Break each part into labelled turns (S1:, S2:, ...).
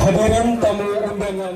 S1: Hadirin tamu undangan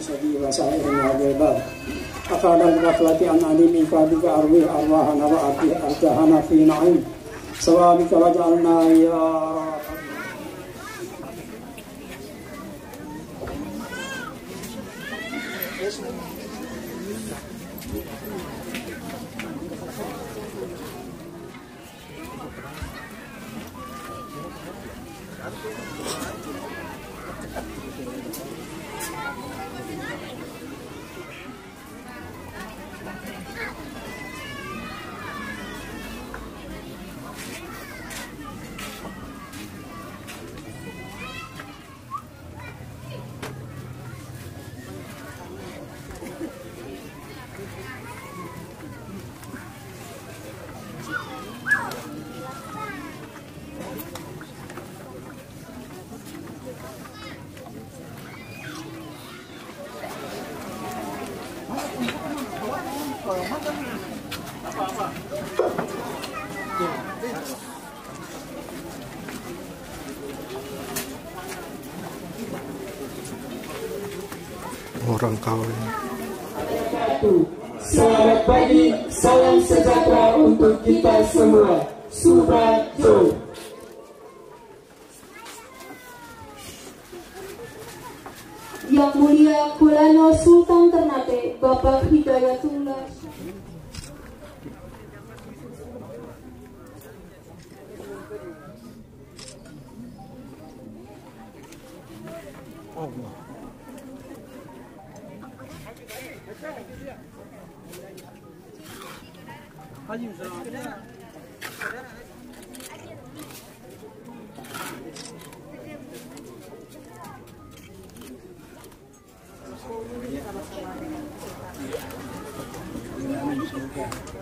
S2: سبي وسائر العباد أقال الغفلة عن علمك بك أروي أرواحنا وأرجاحنا في نعيم स्वामी कवचारणाय
S3: Orang kawin
S1: Selamat pagi, salam sejahtera untuk kita semua. Subajo.
S4: Yang Mulia Kulano Sultan Ternate بابا هداية الله الله Yeah.